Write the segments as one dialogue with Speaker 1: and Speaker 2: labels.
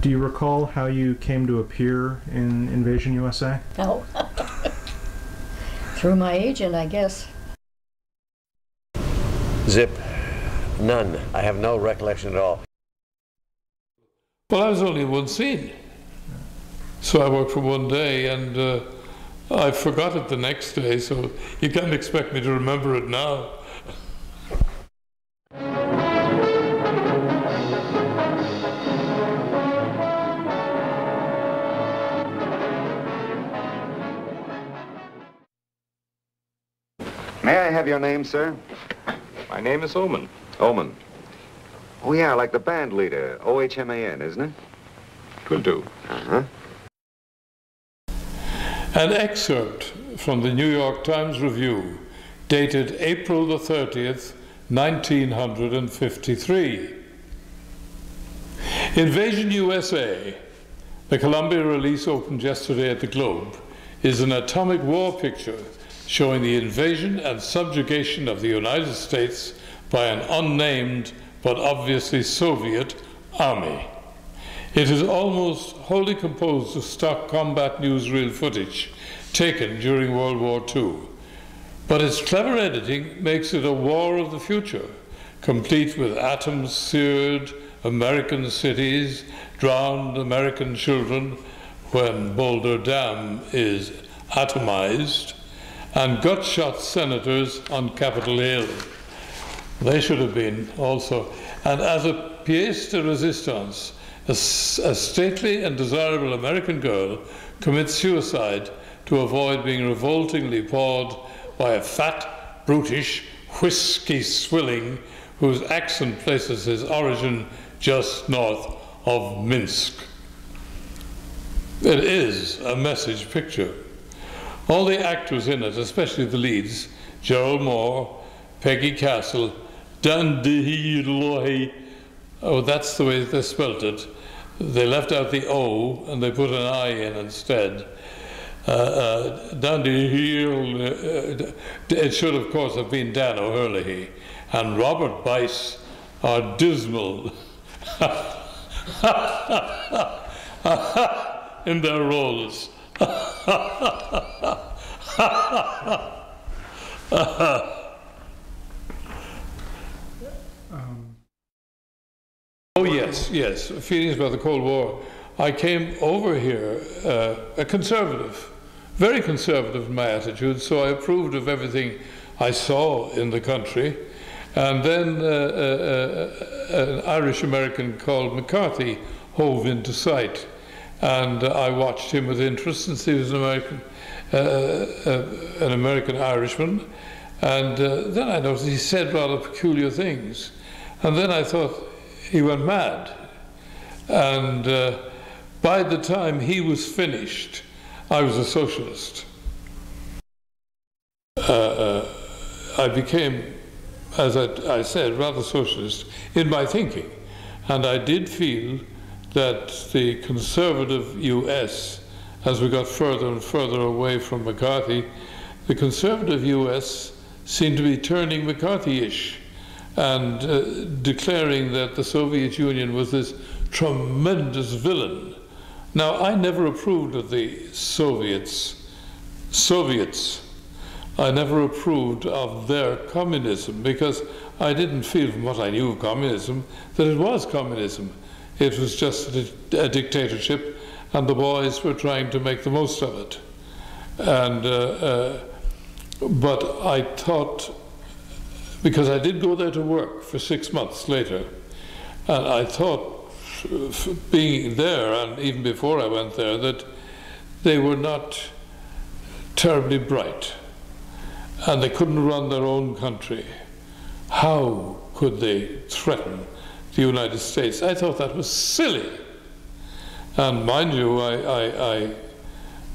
Speaker 1: Do you recall how you came to appear in Invasion USA?
Speaker 2: No. Through my agent, I guess.
Speaker 3: Zip, none. I have no recollection at all.
Speaker 4: Well, I was only in one scene. So I worked for one day and uh, I forgot it the next day, so you can't expect me to remember it now.
Speaker 5: May I have your name, sir?
Speaker 6: My name is Oman.
Speaker 5: Oman. Oh, yeah, like the band leader. O-H-M-A-N, isn't it?
Speaker 6: Twill do.
Speaker 5: Uh-huh.
Speaker 4: An excerpt from the New York Times Review, dated April the 30th, 1953. Invasion USA, the Columbia release opened yesterday at the Globe, is an atomic war picture showing the invasion and subjugation of the United States by an unnamed but obviously Soviet army. It is almost wholly composed of stock combat newsreel footage taken during World War II. But its clever editing makes it a war of the future, complete with atoms seared American cities, drowned American children when Boulder Dam is atomized, and gut-shot senators on Capitol Hill. They should have been also. And as a pièce de résistance, a, a stately and desirable American girl commits suicide to avoid being revoltingly pawed by a fat, brutish, whiskey swilling whose accent places his origin just north of Minsk. It is a message picture. All the actors in it, especially the leads, Gerald Mohr, Peggie Castle, Dan Dandihilohi, oh, that's the way they spelt it. They left out the O and they put an I in instead. Uh, uh, Dandihil, uh, it should, of course, have been Dan O'Herlihy. And Robert Bice are dismal in their roles. oh, yes, yes. Feelings about the Cold War. I came over here uh, a conservative, very conservative in my attitude, so I approved of everything I saw in the country. And then uh, uh, uh an Irish American called McCarthy hove into sight. And I watched him with interest since he was an American, an American Irishman. And then I noticed he said rather peculiar things. And then I thought he went mad. And by the time he was finished, I was a socialist. Uh, uh, I became, as I, I, said, rather socialist in my thinking. And I did feel that the conservative US, as we got further and further away from McCarthy, the conservative US seemed to be turning McCarthy ish and uh, declaring that the Soviet Union was this tremendous villain now, I never approved of the Soviets. Soviets. I never approved of their communism because I didn't feel from what I knew of communism that it was communism. It was just a, a dictatorship, and the boys were trying to make the most of it. And, uh, uh, but I thought, because I did go there to work for six months later, and I thought being there, and even before I went there, that they were not terribly bright and they couldn't run their own country. How could they threaten the United States? I thought that was silly. And mind you, I, I, I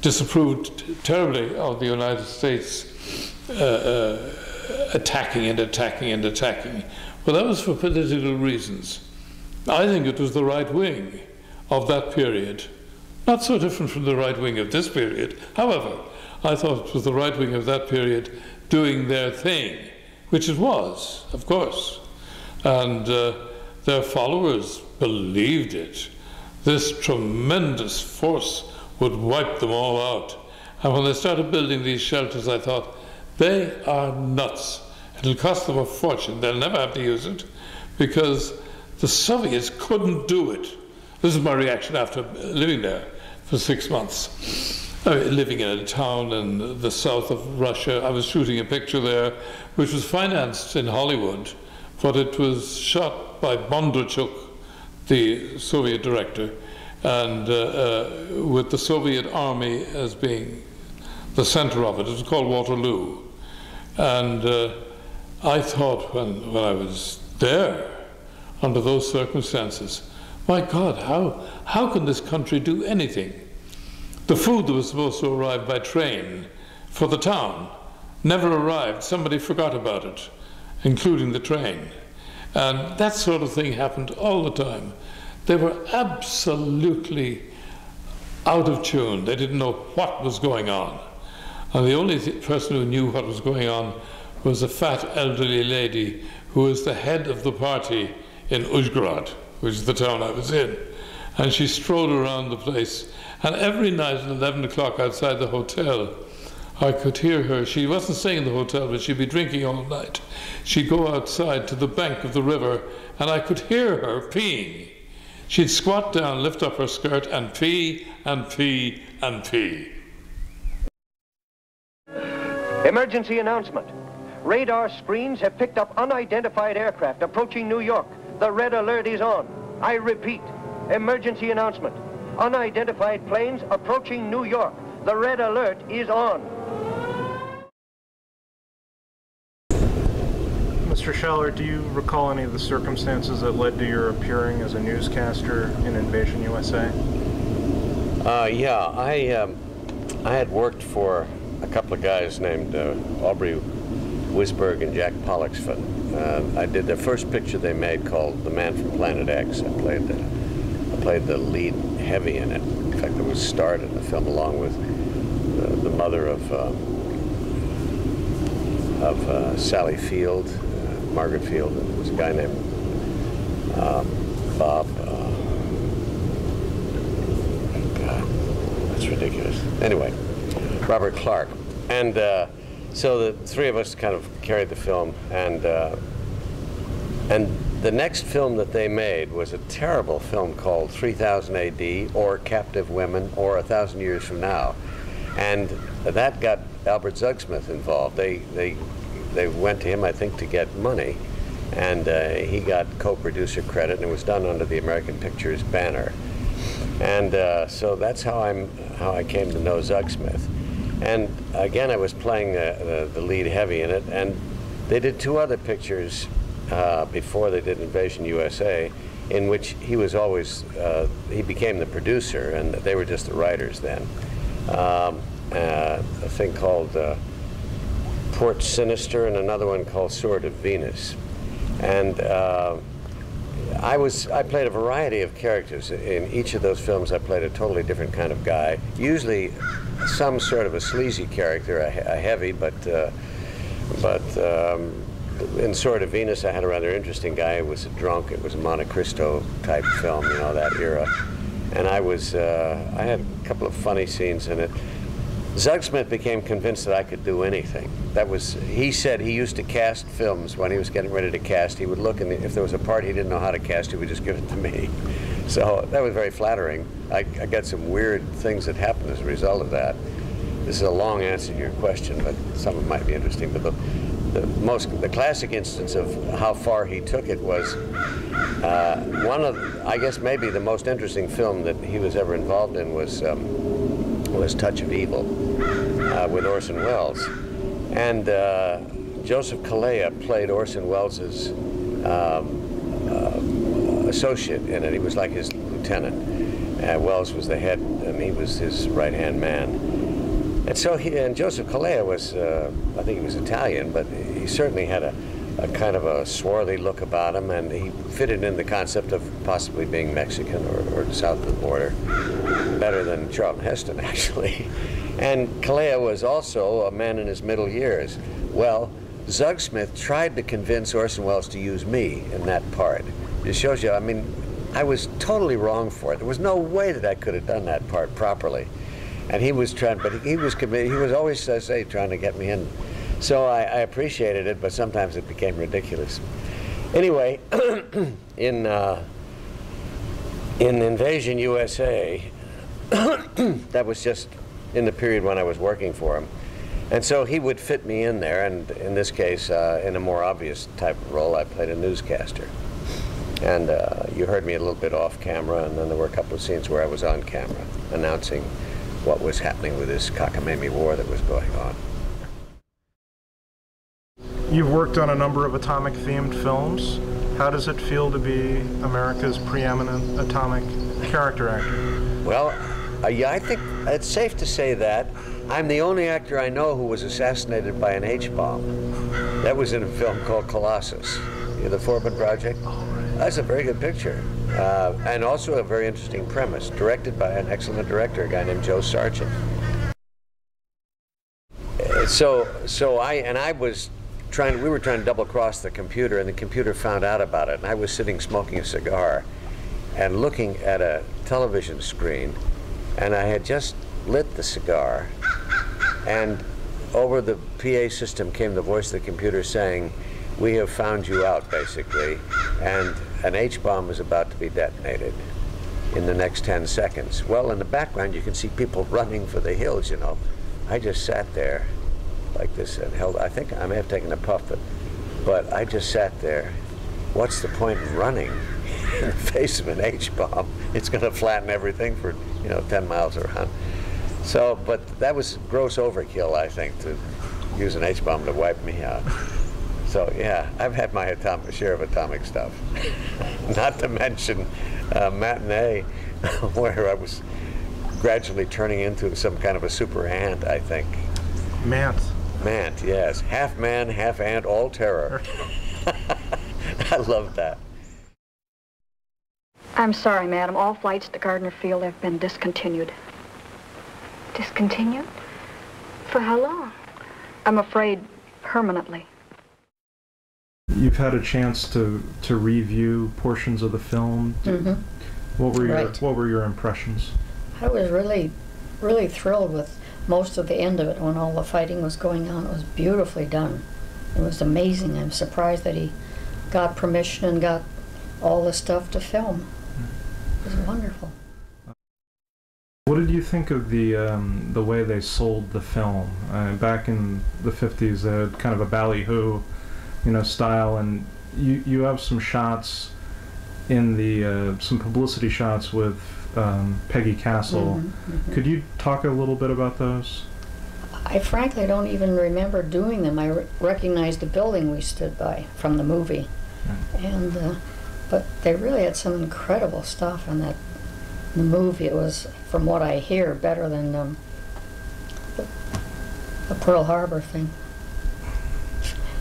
Speaker 4: disapproved terribly of the United States uh, uh, attacking and attacking and attacking. Well, that was for political reasons. I think it was the right wing of that period. Not so different from the right wing of this period. However, I thought it was the right wing of that period doing their thing, which it was, of course. And uh, their followers believed it. This tremendous force would wipe them all out. And when they started building these shelters, I thought, they are nuts. It'll cost them a fortune. They'll never have to use it because the Soviets couldn't do it. This is my reaction after living there for six months. I mean, living in a town in the south of Russia, I was shooting a picture there, which was financed in Hollywood, but it was shot by Bondarchuk, the Soviet director, and uh, uh, with the Soviet army as being the center of it. It was called Waterloo. And uh, I thought when, when I was there, under those circumstances, my God, how, how can this country do anything? The food that was supposed to arrive by train for the town never arrived. Somebody forgot about it, including the train. And that sort of thing happened all the time. They were absolutely out of tune. They didn't know what was going on. And the only th- person who knew what was going on was a fat elderly lady who was the head of the party in Uzhgorod, which is the town I was in. And she strolled around the place. And every night at 11 o'clock outside the hotel, I could hear her. She wasn't staying in the hotel, but she'd be drinking all night. She'd go outside to the bank of the river, and I could hear her peeing. She'd squat down, lift up her skirt, and pee, and pee, and pee.
Speaker 2: Emergency announcement. Radar screens have picked up unidentified aircraft approaching New York. The red alert is on. I repeat, emergency announcement. Unidentified planes approaching New York. The red alert is on.
Speaker 1: Mr. Schallert, do you recall any of the circumstances that led to your appearing as a newscaster in Invasion USA?
Speaker 3: Uh, yeah, I, um, I had worked for a couple of guys named uh, Aubrey Wisberg and Jack Pollexfen. Uh, I did their first picture they made called The Man from Planet X. I played the, I played the lead heavy in it. In fact, it was starred in the film along with the, the mother of, uh, of uh, Sally Field, uh, Margaret Field, and there was a guy named um, Bob. Uh, God, that's ridiculous. Anyway, Robert Clarke. And uh, so the three of us kind of carried the film, and uh, and the next film that they made was a terrible film called 3000 AD, or Captive Women, or A Thousand Years from Now, and that got Albert Zugsmith involved. They they they went to him, I think, to get money, and uh, he got co-producer credit, and it was done under the American Pictures banner. And uh, so that's how I'm how I came to know Zugsmith. And again, I was playing uh, the, the lead heavy in it, and they did two other pictures uh, before they did Invasion USA, in which he was always uh, he became the producer, and they were just the writers then. Um, uh, a thing called Port Sinister, and another one called Sword of Venus, and. Uh, I was I played a variety of characters in each of those films. I played a totally different kind of guy. Usually, some sort of a sleazy character, a, a heavy, but uh, but um, in Sword of Venus, I had a rather interesting guy. It was a drunk. It was a Monte Cristo type film, you know, that era. And I was uh, I had a couple of funny scenes in it. Zugsmith became convinced that I could do anything. That was, he said he used to cast films when he was getting ready to cast. He would look, and if there was a part he didn't know how to cast, he would just give it to me. So that was very flattering. I, I got some weird things that happened as a result of that. This is a long answer to your question, but some of it might be interesting. But the, the most, the classic instance of how far he took it was uh, one of, I guess, maybe the most interesting film that he was ever involved in was. Um, was Touch of Evil uh, with Orson Welles. And uh, Joseph Calleia played Orson Welles' um, uh, associate in it. He was like his lieutenant. Uh, Welles was the head, and he was his right-hand man. And so he, and Joseph Calleia was, uh, I think he was Italian, but he certainly had a, a kind of a swarthy look about him, and he fitted in the concept of possibly being Mexican or, or south of the border better than Charlton Heston, actually. And Calleia was also a man in his middle years. Well, Zugsmith tried to convince Orson Welles to use me in that part. It shows you, I mean, I was totally wrong for it. There was no way that I could have done that part properly. And he was trying, but he was committed. He was always, I say, trying to get me in. So I, I appreciated it, but sometimes it became ridiculous. Anyway, in uh, in Invasion USA, that was just in the period when I was working for him. And so he would fit me in there, and in this case, uh, in a more obvious type of role, I played a newscaster. And uh, you heard me a little bit off camera, and then there were a couple of scenes where I was on camera announcing what was happening with this cockamamie war that was going on.
Speaker 1: You've worked on a number of atomic themed films. How does it feel to be America's preeminent atomic character actor?
Speaker 3: Well, uh, yeah, I think it's safe to say that. I'm the only actor I know who was assassinated by an H-bomb. That was in a film called Colossus, the Forbin Project. That's a very good picture. Uh, and also a very interesting premise, directed by an excellent director, a guy named Joe Sargent. Uh, So, so I, and I was trying, we were trying to double cross the computer, and the computer found out about it. And I was sitting smoking a cigar and looking at a television screen, and I had just lit the cigar, and over the PA system came the voice of the computer saying, We have found you out, basically, and an H bomb is about to be detonated in the next 10 seconds. Well, in the background, you can see people running for the hills, you know. I just sat there like this and held, I think I may have taken a puff, but, but I just sat there. What's the point in running in the face of an H bomb? It's going to flatten everything for, you know, 10 miles around. So, but that was gross overkill, I think, to use an H bomb to wipe me out. So, yeah, I've had my atomic, share of atomic stuff. Not to mention uh, Matinee, where I was gradually turning into some kind of a super ant, I think.
Speaker 1: Mant.
Speaker 3: Mant, yes. Half man, half ant, all terror. I love that.
Speaker 7: I'm sorry, madam. All flights to Gardner Field have been discontinued.
Speaker 8: Discontinued? For how long?
Speaker 7: I'm afraid permanently.
Speaker 1: You've had a chance to, to review portions of the film.
Speaker 9: Mm-hmm.
Speaker 1: What were your
Speaker 9: Right.
Speaker 1: What were your impressions?
Speaker 9: I was really, really thrilled with most of the end of it when all the fighting was going on. It was beautifully done. It was amazing. I'm surprised that he got permission and got all the stuff to film. It was wonderful.
Speaker 1: What did you think of the um, the way they sold the film? Uh, back in the '50s, they had kind of a ballyhoo, you know, style, and you you have some shots in the uh, some publicity shots with um, Peggie Castle.
Speaker 9: Mhm, mhm.
Speaker 1: Could you talk a little bit about those?
Speaker 9: I frankly don't even remember doing them. I re- recognized the building we stood by from the movie, and uh, but they really had some incredible stuff in that the movie. It was, from what I hear, better than um, the, the Pearl Harbor thing.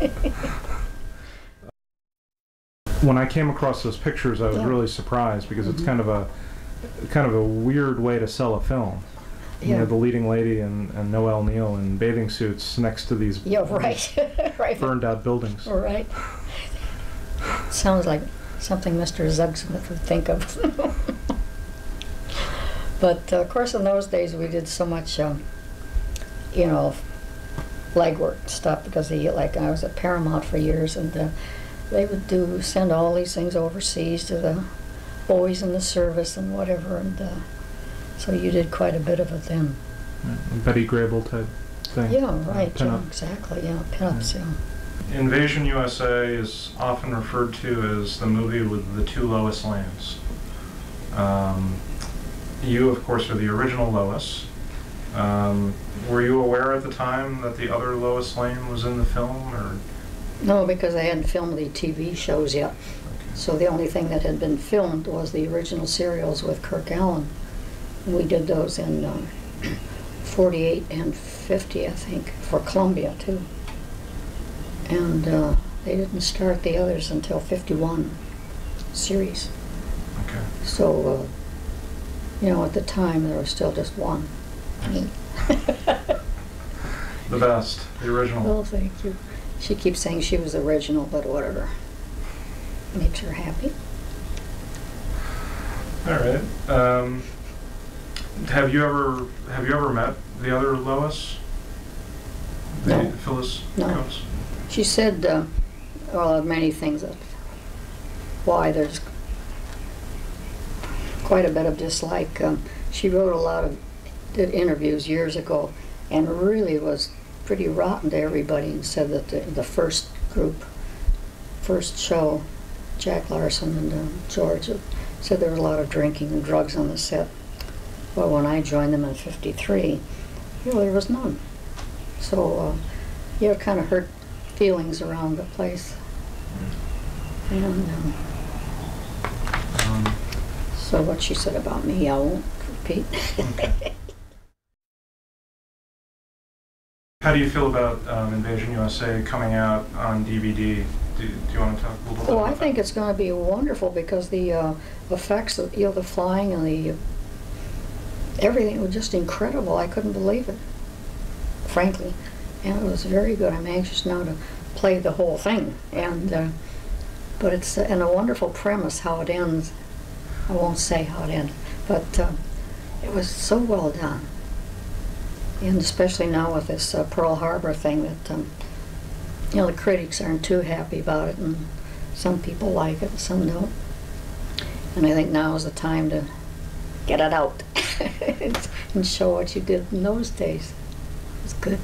Speaker 1: When I came across those pictures, I was
Speaker 9: Yeah.
Speaker 1: really surprised because it's
Speaker 9: Mhm.
Speaker 1: kind of a kind of a weird way to sell a film. You know, the leading lady and, and Noel Neill in bathing suits next to these
Speaker 9: Yeah, right, right,
Speaker 1: burned out buildings.
Speaker 9: right. Sounds like something Mr. Zugsmith would think of. but uh, of course, in those days, we did so much, um, you know, legwork stuff because he, like I was at Paramount for years, and uh, they would do send all these things overseas to the boys in the service and whatever, and uh, so you did quite a bit of it then.
Speaker 1: Yeah, Betty Grable type thing.
Speaker 9: Yeah,
Speaker 1: uh,
Speaker 9: right. Yeah, exactly. Yeah, pinups. Yeah.
Speaker 1: Invasion USA is often referred to as the movie with the two Lois Lanes. Um, you, of course, are the original Lois. Um, were you aware at the time that the other Lois Lane was in the film, or
Speaker 9: No, because I hadn't filmed the TV shows yet. So the only thing that had been filmed was the original serials with Kirk Alyn. We did those in um, 48 and 50, I think, for Columbia too. And uh, they didn't start the others until 51 series.
Speaker 1: okay?
Speaker 9: So, uh, you know, at the time there was still just one.
Speaker 1: The best, the original.
Speaker 9: Well, thank you. She keeps saying she was original, but whatever. Makes her happy.
Speaker 1: All right. Um, have you ever have you ever met the other Lois? The
Speaker 9: No.
Speaker 1: Phyllis
Speaker 9: No.
Speaker 1: Coates?
Speaker 9: She said, uh, well, many things why there's quite a bit of dislike. Um, she wrote a lot of did interviews years ago, and really was pretty rotten to everybody, and said that the, the first group, first show, Jack Larson and uh, George, said there was a lot of drinking and drugs on the set. Well, when I joined them in '53, you know, there was none. So, uh, yeah, it kind of hurt feelings around the place. And um,
Speaker 1: Um,
Speaker 9: so what she said about me, I won't repeat.
Speaker 1: how do you feel about um, Invasion USA coming out on DVD? Do, do you want to talk a little bit?
Speaker 9: well, I think
Speaker 1: that?
Speaker 9: it's going to be wonderful because the uh, effects, of, you know, the flying and the everything was just incredible. I couldn't believe it, frankly, and it was very good. I'm anxious now to play the whole thing, and uh, but it's uh, and a wonderful premise how it ends. I won't say how it ends, but uh, it was so well done. And especially now with this uh, Pearl Harbor thing that, um, you know, the critics aren't too happy about it and some people like it, some don't. And I think now is the time to get it out and show what you did in those days. It's good.